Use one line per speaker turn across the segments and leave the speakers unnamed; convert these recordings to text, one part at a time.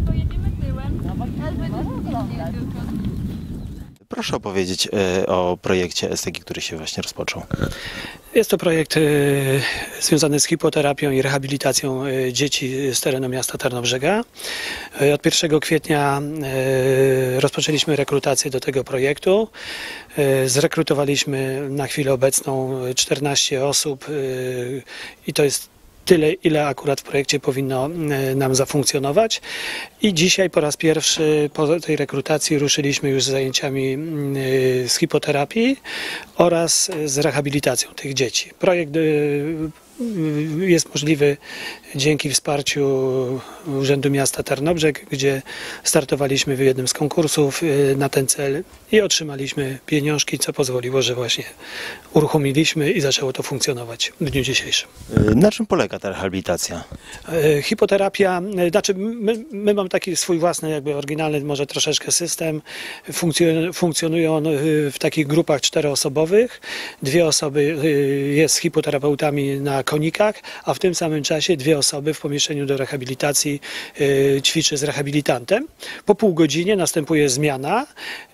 Jedziemy, bo jedziemy tyłem. Albo nie tylko.
Proszę opowiedzieć e, o projekcie STG, który się właśnie rozpoczął.
Jest to projekt e, związany z hipoterapią i rehabilitacją e, dzieci z terenu miasta Tarnobrzega. Od 1 kwietnia rozpoczęliśmy rekrutację do tego projektu. Zrekrutowaliśmy na chwilę obecną 14 osób i to jest tyle, ile akurat w projekcie powinno e, nam zafunkcjonować. I dzisiaj po raz pierwszy po tej rekrutacji ruszyliśmy już z zajęciami e, z hipoterapii oraz z rehabilitacją tych dzieci. Projekt e, jest możliwy dzięki wsparciu Urzędu Miasta Tarnobrzeg, gdzie startowaliśmy w jednym z konkursów e, na ten cel i otrzymaliśmy pieniążki, co pozwoliło, że właśnie uruchomiliśmy i zaczęło to funkcjonować w dniu dzisiejszym.
E, Na czym polega ta rehabilitacja?
E, Hipoterapia, znaczy my, my mamy taki swój własny, jakby oryginalny może troszeczkę system. Funkcjonuje, on w takich grupach czteroosobowych. Dwie osoby jest hipoterapeutami na konikach, a w tym samym czasie dwie osoby w pomieszczeniu do rehabilitacji e, ćwiczy z rehabilitantem. Po pół godzinie następuje zmiana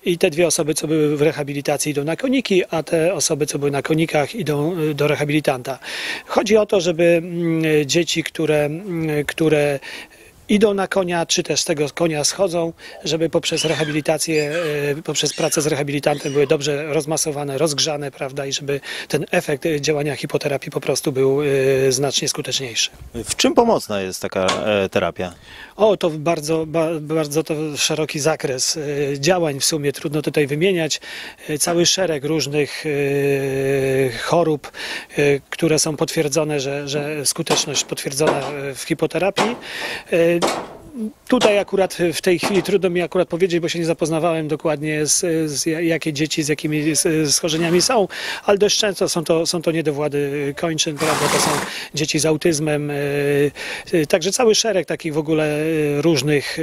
i te dwie osoby, co były w rehabilitacji idą na koniki, a te osoby, co były na konikach idą e, do rehabilitanta. Chodzi o to, żeby mm, dzieci, które, mm, które idą na konia, czy też z tego konia schodzą, żeby poprzez rehabilitację, e, poprzez pracę z rehabilitantem były dobrze rozmasowane, rozgrzane, prawda, i żeby ten efekt działania hipoterapii po prostu był e, znacznie skuteczniejszy.
W czym pomocna jest taka e, terapia?
O, to bardzo, ba, bardzo to szeroki zakres działań w sumie, trudno tutaj wymieniać. Cały szereg różnych chorób, które są potwierdzone, że, że skuteczność potwierdzona w hipoterapii. Tutaj akurat w tej chwili trudno mi akurat powiedzieć, bo się nie zapoznawałem dokładnie z, z ja- jakie dzieci z jakimi schorzeniami są, ale dość często są to, są to niedowłady kończyn, prawda? To są dzieci z autyzmem. e, e, Także cały szereg takich w ogóle e, różnych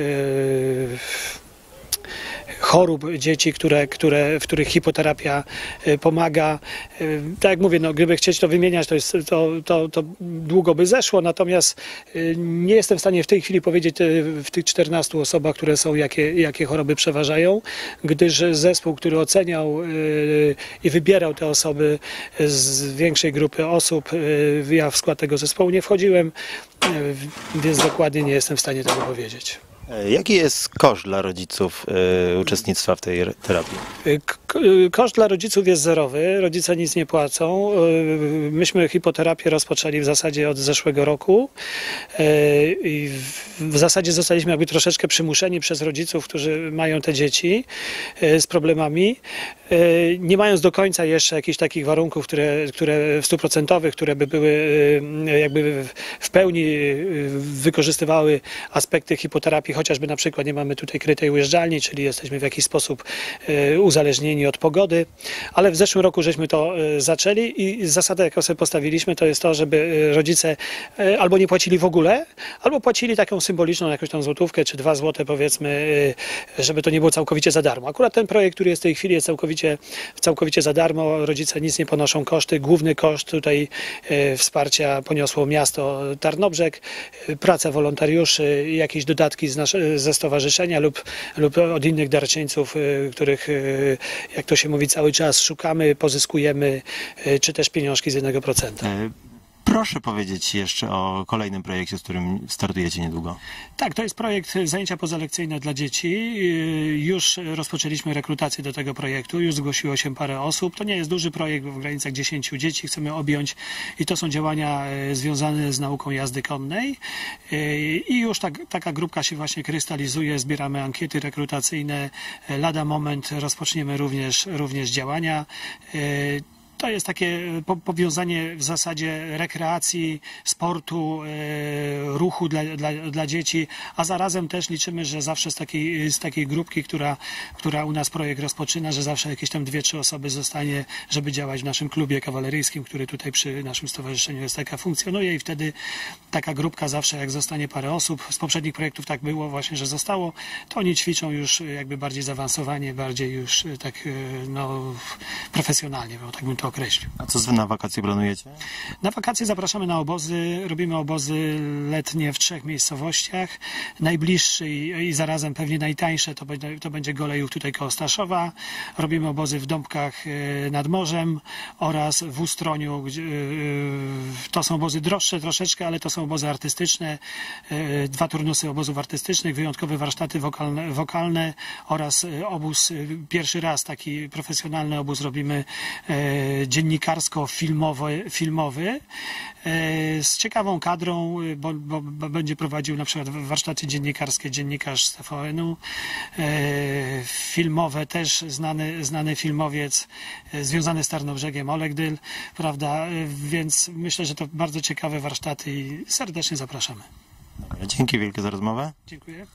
chorób dzieci, które, które, w których hipoterapia e, pomaga. E, Tak jak mówię, no, gdyby chcieć to wymieniać, to, jest, to, to, to długo by zeszło, natomiast e, nie jestem w stanie w tej chwili powiedzieć w tych 14 osobach, które są, jakie, jakie choroby przeważają, gdyż zespół, który oceniał i wybierał te osoby z większej grupy osób, ja w skład tego zespołu nie wchodziłem, więc dokładnie nie jestem w stanie tego powiedzieć.
E, Jaki jest koszt dla rodziców e, uczestnictwa w tej terapii?
K- Koszt dla rodziców jest zerowy, rodzice nic nie płacą. Myśmy hipoterapię rozpoczęli w zasadzie od zeszłego roku w- zasadzie zostaliśmy jakby troszeczkę przymuszeni przez rodziców, którzy mają te dzieci z problemami, nie mając do końca jeszcze jakichś takich warunków, które, które stuprocentowych, które by były jakby pełni yy, wykorzystywały aspekty hipoterapii, chociażby na przykład nie mamy tutaj krytej ujeżdżalni, czyli jesteśmy w jakiś sposób e, uzależnieni od pogody, ale w zeszłym roku żeśmy to e, zaczęli i zasada, jaką sobie postawiliśmy, to jest to, żeby rodzice albo nie płacili w ogóle, albo płacili taką symboliczną jakąś tam złotówkę, czy dwa złote powiedzmy, żeby to nie było całkowicie za darmo. Akurat ten projekt, który jest w tej chwili jest całkowicie, całkowicie za darmo, rodzice nic nie ponoszą koszty. Główny koszt tutaj wsparcia poniosło miasto Tarnobrzeg, praca wolontariuszy, jakieś dodatki z nasze, ze stowarzyszenia lub, lub od innych darczyńców, e, których, e, jak to się mówi, cały czas szukamy, pozyskujemy, e, czy też pieniążki z 1%.
E, Proszę powiedzieć jeszcze o kolejnym projekcie, z którym startujecie niedługo.
Tak, to jest projekt zajęcia pozalekcyjne dla dzieci. Yy, Już rozpoczęliśmy rekrutację do tego projektu, już zgłosiło się parę osób. To nie jest duży projekt, w granicach 10 dzieci chcemy objąć i to są działania e, związane z nauką jazdy konnej. I już tak, taka grupka się właśnie krystalizuje, zbieramy ankiety rekrutacyjne. E, Lada moment rozpoczniemy również, również działania. To jest takie po- powiązanie w zasadzie rekreacji, sportu, e, ruchu dla, dla, dla dzieci, a zarazem też liczymy, że zawsze z takiej, z takiej grupki, która, która u nas projekt rozpoczyna, że zawsze jakieś tam dwie, trzy osoby zostanie, żeby działać w naszym klubie kawaleryjskim, który tutaj przy naszym stowarzyszeniu STK funkcjonuje i wtedy taka grupka zawsze jak zostanie parę osób, z poprzednich projektów tak było właśnie, że zostało, to oni ćwiczą już jakby bardziej zaawansowanie, bardziej już e, tak e, no, profesjonalnie, bo tak bym to określił.
A co z na wakacje planujecie?
Na wakacje zapraszamy na obozy. Robimy obozy letnie w trzech miejscowościach. Najbliższy i, i zarazem pewnie najtańsze to będzie, to będzie Golejów tutaj koło Staszowa. Robimy obozy w Dąbkach e, nad morzem oraz w Ustroniu. Gdzie, e, to są obozy droższe troszeczkę, ale to są obozy artystyczne. E, Dwa turnusy obozów artystycznych, wyjątkowe warsztaty wokalne, wokalne oraz e, obóz, e, pierwszy raz taki profesjonalny obóz robimy e, dziennikarsko-filmowy filmowy, e, z ciekawą kadrą, e, bo, bo, bo będzie prowadził na przykład warsztaty dziennikarskie dziennikarz z TVN-u, e, filmowe też znany, znany filmowiec związany z Tarnobrzegiem Oleg Dyl, prawda, więc myślę, że to bardzo ciekawe warsztaty i serdecznie zapraszamy.
Dobra, dzięki wielkie za rozmowę.
Dziękuję.